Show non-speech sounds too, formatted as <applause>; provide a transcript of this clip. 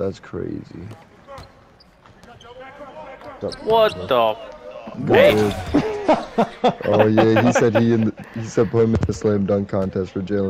that's crazy. What the? Hey. <laughs> oh yeah, he said he in the, he said put him in the slam dunk contest for Jalen.